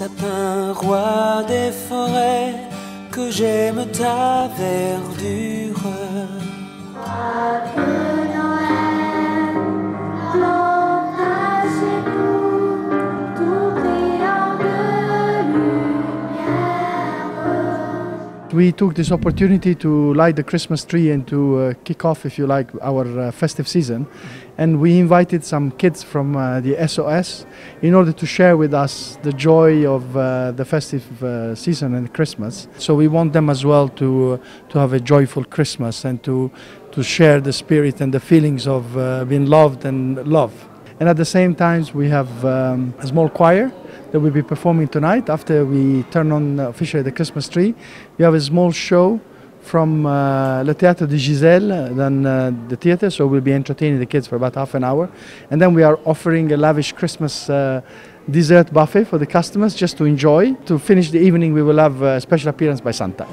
sapin, roi des forêts, que j'aime ta verdure. We took this opportunity to light the Christmas tree and to uh, kick off, if you like, our uh, festive season. And we invited some kids from uh, the SOS in order to share with us the joy of uh, the festive uh, season and Christmas. So we want them as well to, to have a joyful Christmas and to, to share the spirit and the feelings of uh, being loved and love. And at the same time, we have um, a small choir that we'll be performing tonight after we turn on officially the Christmas tree. We have a small show from uh, Le Théâtre de Giselle, then uh, the theatre, so we'll be entertaining the kids for about half an hour. And then we are offering a lavish Christmas uh, dessert buffet for the customers just to enjoy. To finish the evening, we will have a special appearance by Santa.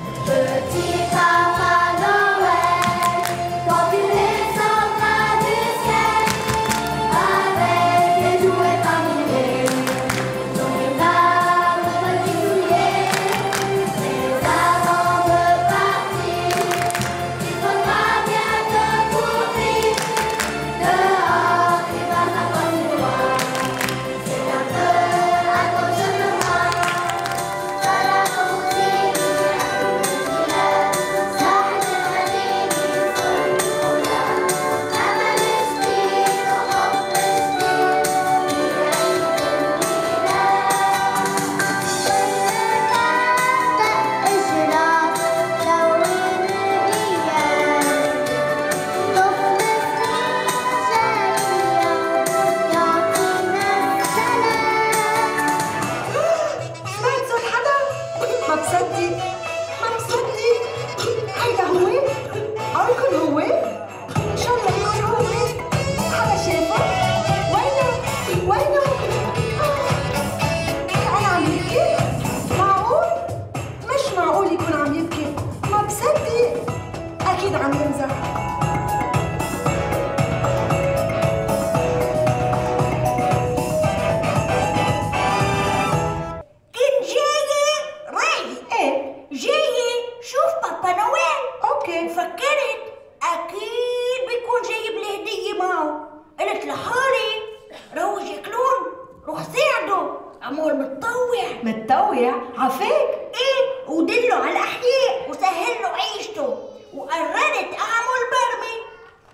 متطوع. متطوع؟ عفاك. إيه؟ ودله على الأحياء وسهل له عيشته. وقررت أعمل برمي.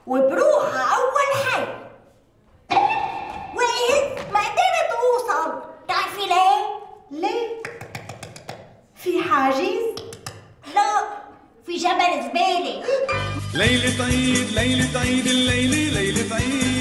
وبروحها أول حي. وقت ما قدرت أوصل تعرفي ليه؟ ليه؟ في حاجز؟ لا في جبل زبالة. ليلة عيد ليلة عيد الليلة ليلة عيد.